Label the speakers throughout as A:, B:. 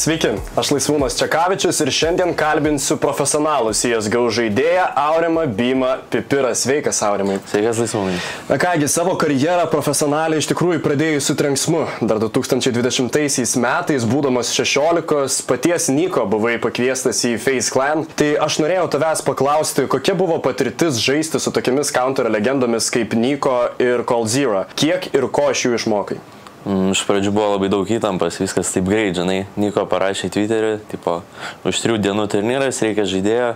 A: Sveiki, aš Laisvūnas Čekavičius ir šiandien kalbinsiu profesionalų CSGO žaidėją Aurimą Bymą Pipirą. Sveikas, Aurimai.
B: Sveikas, Laisvūnai.
A: Na kągi, savo karjerą profesionaliai iš tikrųjų pradėjau su trenksmu. Dar 2020 metais, būdamas 16, paties Niko buvai pakviestas į Face Clan. Tai aš norėjau tavęs paklausti, kokia buvo patirtis žaisti su tokiamis counter legendomis kaip Niko ir Cold Zero. Kiek ir ko iš jų išmokai?
B: Mm, iš pradžių buvo labai daug įtampas, viskas taip greit, žinai. Niko parašė Twitterį, tipo, už trijų dienų turnyras reikia žaidėjo,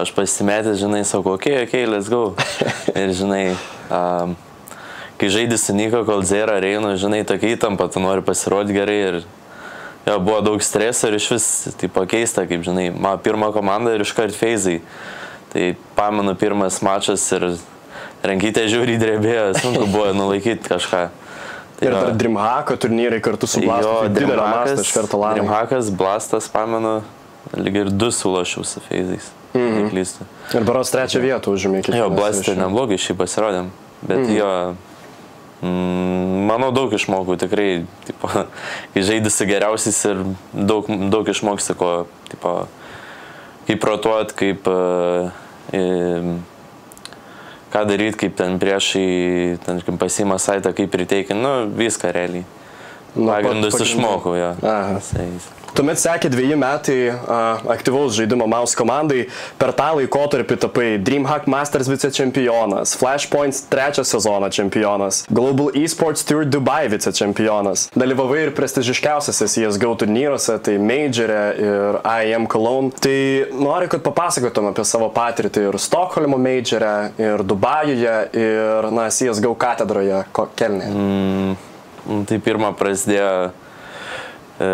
B: aš pasimetęs, žinai, sakau, okei, okay, okei, okay, let's go. ir, žinai, um, kai žaidži su Niko Koldzera, Reinu, žinai, tokia įtampa, tu nori pasirodyti gerai ir jo, buvo daug streso ir iš vis, tipo, keista, kaip, žinai, mano pirma komanda ir iškart feizai. Tai pamenu pirmas mačas ir rankytė žiūri drebėjo, sunku buvo nulaikyti kažką.
A: Tai ir dar Dreamhacko turnyrai kartu su Blastu. Tai didelio masto iš karto lanko.
B: Dreamhackas, Blastas, pamenu, lyg ir du sulošiau su feizais. Mm -hmm. Neklystu.
A: Ir baros trečią vietą užėmė iki
B: Jo, Blastą neblogai šį pasirodėm. Bet mm -hmm. jo, manau, daug išmokau tikrai. Tipo, kai žaidži su geriausiais ir daug, daug išmoksti, ko, tipo, kaip protuot, kaip... Uh, e, ką daryti, kaip ten priešai, ten pasima saitą, kaip priteikti, nu viską realiai. Pagrindus išmokau, jo. Aha.
A: Tuomet sekė dviejį metai a, aktyvaus žaidimo Maus komandai. Per tą laikotarpį tapai Dreamhack Masters vicečempionas, Flashpoints trečią sezoną čempionas, Global Esports Tour Dubai vicečempionas. Dalyvavai ir prestižiškiausiose CSGO turnyruose, tai Majorė ir IM Cologne. Tai noriu, kad papasakotum apie savo patirtį ir Stokholmo Majorė, ir Dubajuje, ir na, CSGO katedroje Kelne.
B: Mm, tai pirmą prasidėjo e,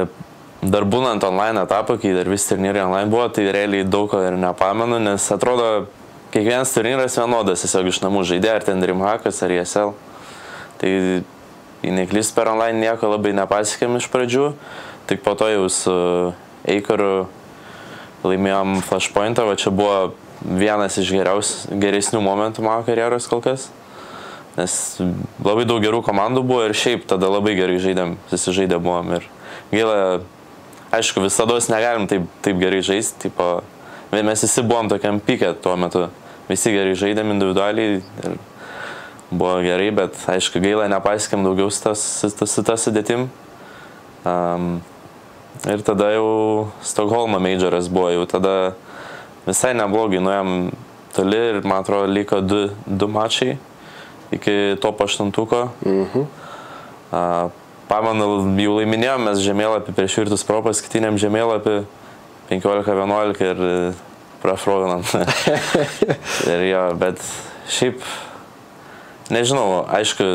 B: dar būnant online etapą, kai dar vis turnyrai online buvo, tai realiai daug ko ir nepamenu, nes atrodo, kiekvienas turnyras vienodas, tiesiog iš namų žaidė, ar ten Dreamhackas, ar ESL. Tai į neklys per online nieko labai nepasiekėm iš pradžių, tik po to jau su Eikaru laimėjom Flashpointą, va čia buvo vienas iš geresnių momentų mano karjeros kol kas. Nes labai daug gerų komandų buvo ir šiaip tada labai gerai žaidėm, susižaidė buvom ir gaila aišku, visada negalim taip, taip gerai žaisti, tipo, mes visi buvom tokiam pikė tuo metu, visi gerai žaidėm individualiai ir buvo gerai, bet aišku, gaila nepasiekėm daugiau su tas sudėtim. Um, ir tada jau Stokholmo majoras buvo, jau tada visai neblogai nuėjom toli ir man atrodo liko du, du mačiai iki top aštuntuko. Mhm. Uh, pamenu, jau laiminėjom mes žemėlapį prieš Virtus Pro paskutiniam žemėlapį 15-11 ir e, prafrovinam. ir jo, bet šiaip, nežinau, aišku,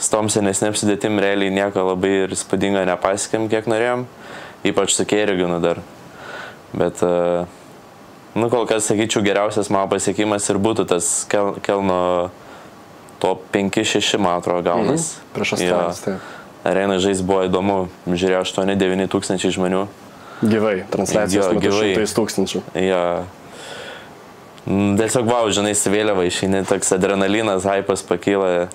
B: su tom senesnėm sudėtim realiai nieko labai ir spūdingo nepasiekėm, kiek norėjom, ypač su Keriginu dar. Bet, uh, nu, kol kas, sakyčiau, geriausias mano pasiekimas ir būtų tas kel, Kelno top 5-6, man atrodo, gaunas.
A: Mhm. Prieš Astralis, taip
B: arenai žais buvo įdomu, žiūrėjo 8-9 tūkstančiai žmonių.
A: Gyvai, transliacijos jo, gyvai. 100 tūkstančių.
B: Jo. Mm, tiesiog, wow, žinai, su vėliava išeini, toks adrenalinas, hypas pakyla.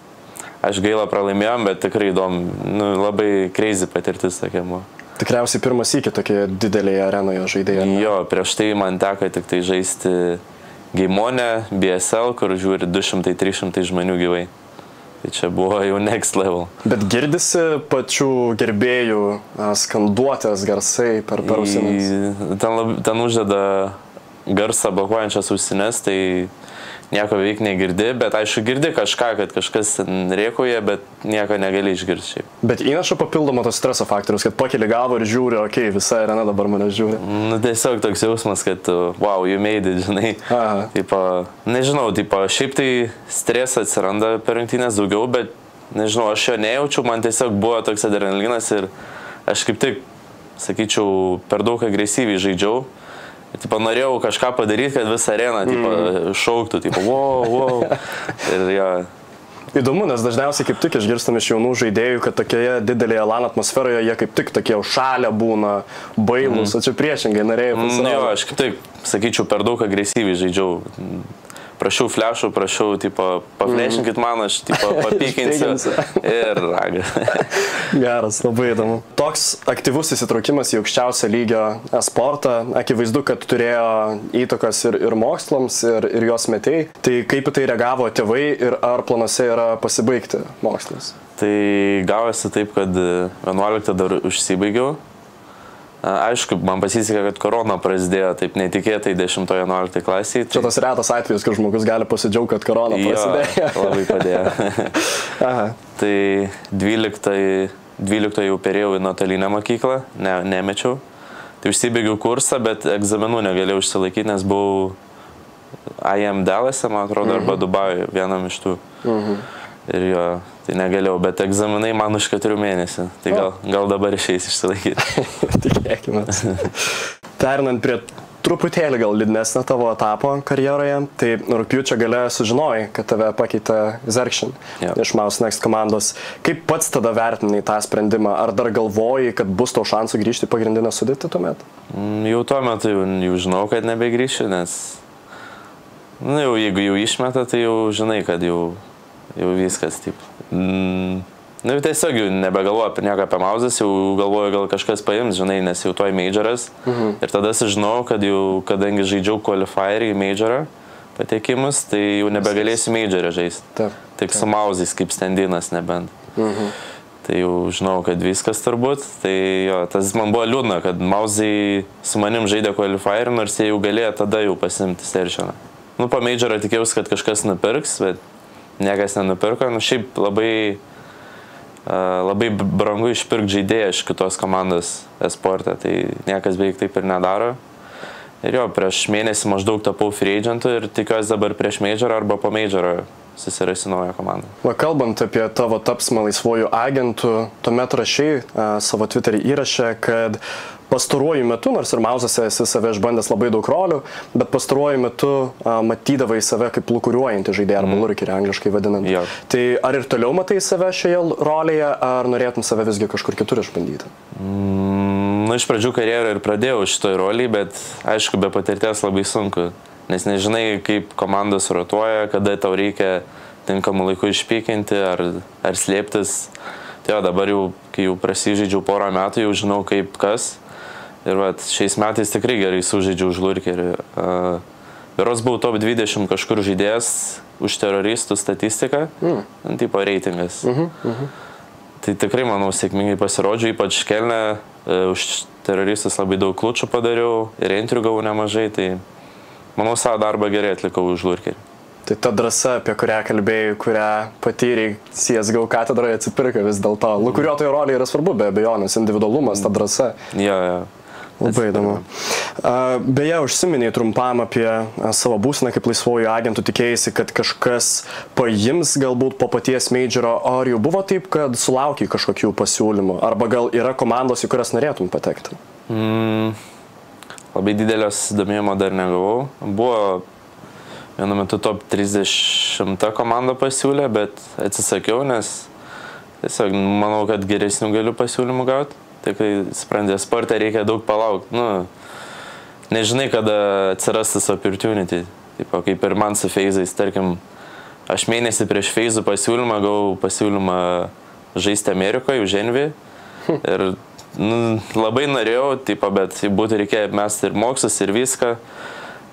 B: Aš gaila pralaimėjom, bet tikrai įdomu, nu, labai crazy patirtis buvo.
A: Tikriausiai pirmas iki tokioje didelėje arenoje žaidėjai.
B: Jo, prieš tai man teko tik tai žaisti Gaimonę, BSL, kur žiūri 200-300 žmonių gyvai. Tai čia buvo jau next level.
A: Bet girdisi pačių gerbėjų skanduotės garsai per ausinės.
B: Ten, lab, ten uždeda garsą blokuojančias ausinės, tai nieko beveik negirdi, bet aišku girdi kažką, kad kažkas rėkoja, bet nieko negali išgirsti.
A: Bet įneša papildomą tos streso faktorius, kad pakeli galvą ir žiūri, okei, okay, visa arena dabar mane žiūri.
B: Nu, tiesiog toks jausmas, kad, wow, you made it, žinai. Tipo, nežinau, tipo, šiaip tai stresas atsiranda per rungtynės daugiau, bet nežinau, aš jo nejaučiu, man tiesiog buvo toks adrenalinas ir aš kaip tik, sakyčiau, per daug agresyviai žaidžiau Tipo, norėjau kažką padaryti, kad visą areną tipo, mm. šauktų, tipo, wow, wow. Ir jo.
A: Įdomu, nes dažniausiai kaip tik išgirstam iš jaunų žaidėjų, kad tokioje didelėje LAN atmosferoje jie kaip tik tokie užšalę būna, bailūs, mm. o čia priešingai norėjau.
B: Mm, jo, aš kaip tik, sakyčiau, per daug agresyviai žaidžiau. Prašiau flešų, prašiau, tipo, paflešinkit mm. man, aš, tipo, papykinsiu. ir raga.
A: Geras, labai įdomu. Toks aktyvus įsitraukimas į aukščiausio lygio sportą, akivaizdu, kad turėjo įtakos ir, ir mokslams, ir, ir jos metėjai. Tai kaip į tai reagavo tėvai ir ar planuose yra pasibaigti mokslas?
B: Tai gavosi taip, kad 11 dar užsibaigiau Aišku, man pasisekė, kad korona prasidėjo taip netikėtai 10-11 klasėje.
A: Tai... Čia tas retas atvejis, kad žmogus gali pasidžiaugti, kad korona jo, prasidėjo.
B: labai padėjo. tai 12, 12 jau perėjau į nuotolinę mokyklą, ne, nemečiau. Tai užsibėgiau kursą, bet egzaminų negalėjau išsilaikyti, nes buvau IM Dallas, man atrodo, arba mhm. Dubajuje, vienam iš tų. Mhm. Ir jo, tai negalėjau, bet egzaminai man už keturių mėnesių. Tai gal, gal dabar išeis išsilaikyti.
A: Tikėkime. Pernant prie truputėlį gal liūdnesnio tavo etapo karjeroje, tai rūpiučio gale sužinojai, kad tave pakeitė Zerkšin yep. iš Mouse Next komandos. Kaip pats tada vertinai tą sprendimą? Ar dar galvojai, kad bus tau šansų grįžti į pagrindinę sudėtį tuomet?
B: Mm, jau tuo metu jau, jau žinau, kad nebegrįšiu, nes nu, jau, jeigu jau išmeta, tai jau žinai, kad jau jau viskas taip. Mm. Na, nu, tiesiog jau nebegalvoju apie nieką apie mauzes, jau galvoju, gal kažkas paims, žinai, nes jau toj majoras. Mhm. Ir tada sužinau, kad jau, kadangi žaidžiau qualifierį į majorą patekimus, tai jau nebegalėsiu majorą žaisti. Taip. Tik su mauzais kaip standinas nebent. Mhm. Tai jau žinau, kad viskas turbūt. Tai jo, tas man buvo liūdna, kad mauzai su manim žaidė qualifierį, nors jie jau galėjo tada jau pasimti seršioną. Nu, po majorą tikėjausi, kad kažkas nupirks, bet niekas nenupirko. Nu, šiaip labai, labai brangu išpirkti žaidėją iš kitos komandos esporte, tai niekas beveik taip ir nedaro. Ir jo, prieš mėnesį maždaug tapau free agentu ir tikiuosi dabar prieš majorą arba po majorą susirasti naują komandą.
A: Va, kalbant apie tavo tapsmą laisvojų agentų, tuomet rašiai savo Twitterį įrašę, kad pastaruoju metu, nors ir Mausose esi save išbandęs labai daug rolių, bet pastaruoju metu a, matydavai save kaip lukuriuojantį žaidėją arba mm. lurkerį angliškai vadinant. Jo. Tai ar ir toliau matai save šioje rolėje, ar norėtum save visgi kažkur kitur išbandyti?
B: Mm, na, iš pradžių karjerą ir pradėjau šitoj roliai, bet aišku, be patirties labai sunku, nes nežinai, kaip komandos rotuoja, kada tau reikia tinkamų laikų išpykinti ar, ar slėptis. Tai jo, dabar jau, kai jau prasižaidžiau porą metų, jau žinau kaip kas. Ir vat, šiais metais tikrai gerai sužaidžiau už lurkerį. Beros buvau top 20 kažkur žaidėjas už teroristų statistiką, mm. Tipo reitingas. Mm -hmm, mm -hmm. Tai tikrai, manau, sėkmingai pasirodžiau, ypač kelne, uh, už teroristus labai daug klučių padariau ir entrių gavau nemažai, tai manau, savo darbą gerai atlikau už lurkerį.
A: Tai ta drąsa, apie kurią kalbėjai, kurią patyrei CSGO katedroje atsipirka vis dėlto. Lukuriuotojo rolė yra svarbu, be abejonės, individualumas, ta drąsa.
B: Ja, ja.
A: Labai įdomu. Beje, užsiminiai trumpam apie savo būseną kaip laisvojų agentų, tikėjai, kad kažkas paims galbūt po paties majoro, ar jau buvo taip, kad sulaukiai kažkokių pasiūlymų, arba gal yra komandos, į kurias norėtum patekti? Mm,
B: labai didelio susidomėjimo dar negavau. Buvo vienu metu top 30 komanda pasiūlė, bet atsisakiau, nes tiesiog manau, kad geresnių galiu pasiūlymų gauti. Tai kai sprendė sportą, reikia daug palaukti. Nu, nežinai, kada atsiras tas opportunity. Taip, kaip ir man su feizais, tarkim, aš mėnesį prieš feizų pasiūlymą gavau pasiūlymą žaisti Amerikoje, už Envy. Ir nu, labai norėjau, taip, bet būtų reikėjo mesti ir mokslus, ir viską.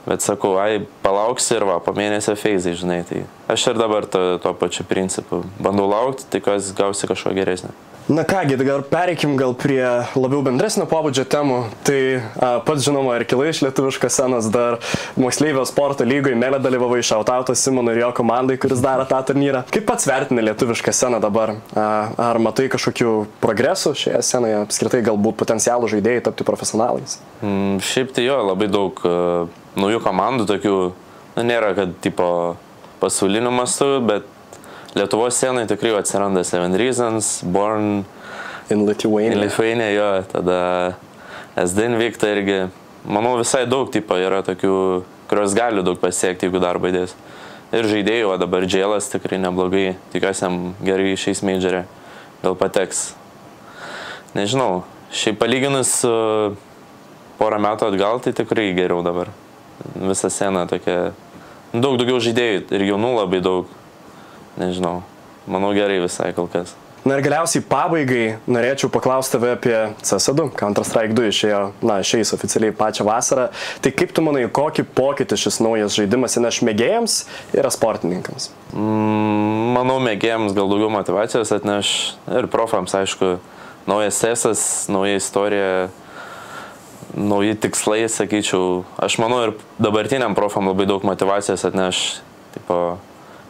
B: Bet sakau, ai, palauksiu ir va, po mėnesio feizai, žinai. Tai aš ir dabar to, to pačiu principu bandau laukti, tikiuosi gausi kažko geresnio.
A: Na kągi, gal pereikim gal prie labiau bendresnio pobūdžio temų. Tai a, pats žinoma ir kilai iš lietuviškos senos dar moksleivio sporto lygoje, melė dalyvavai šautautas Simono ir jo komandai, kuris daro tą turnyrą. Kaip pats vertini lietuvišką sceną dabar? A, ar matai kažkokių progresų šioje scenoje, apskritai galbūt potencialų žaidėjai tapti profesionalais?
B: Mm, šiaip tai jo, labai daug uh, naujų komandų, tokių, nu, nėra, kad tipo pasauliniu mastu, bet Lietuvos scenai tikrai atsiranda Seven Reasons, Born
A: in Lithuania.
B: In Lithuania, jo, tada SD Invicta irgi. Manau, visai daug tipo yra tokių, kurios gali daug pasiekti, jeigu darbą įdės. Ir žaidėjų, o dabar Džėlas tikrai neblogai, tikiuosi jam gerai šiais majorė, gal pateks. Nežinau, šiaip palyginus porą metų atgal, tai tikrai geriau dabar. Visa scena tokia daug daugiau žaidėjų ir jaunų labai daug. Nežinau, manau gerai visai kol kas.
A: Na ir galiausiai pabaigai norėčiau paklausti tave apie CS2. Counter-Strike 2 išėjo, na, išeis oficialiai pačią vasarą. Tai kaip tu manai, kokį pokytį šis naujas žaidimas įneš mėgėjams ir sportininkams?
B: Mm, manau, mėgėjams gal daugiau motivacijos atneš ir profams, aišku, naujas sesas, nauja istorija, nauji tikslai, sakyčiau. Aš manau ir dabartiniam profam labai daug motivacijos atneš. Tipo,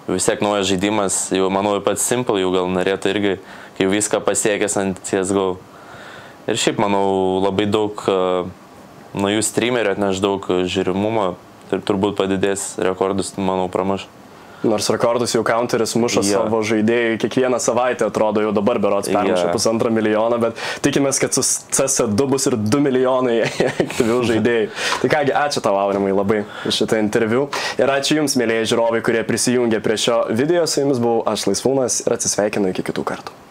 B: vis tiek naujas žaidimas, jau manau pats Simple jau gal norėtų irgi, kai viską pasiekęs ant CSGO. Ir šiaip manau labai daug uh, naujų streamerių atneš daug žiūrimumo ir turbūt padidės rekordus, manau, pramuš.
A: Nors rekordus jau counteris muša ja. savo žaidėjai kiekvieną savaitę, atrodo jau dabar berots permuša ja. pusantro milijono, bet tikimės, kad su CS2 bus ir 2 milijonai aktyvių žaidėjų. Tai kągi, ačiū tau, Aurimai, labai už šitą interviu. Ir ačiū Jums, mėlyje žiūrovai, kurie prisijungė prie šio video. Su Jumis buvau aš Laisvūnas ir atsisveikinu iki kitų kartų.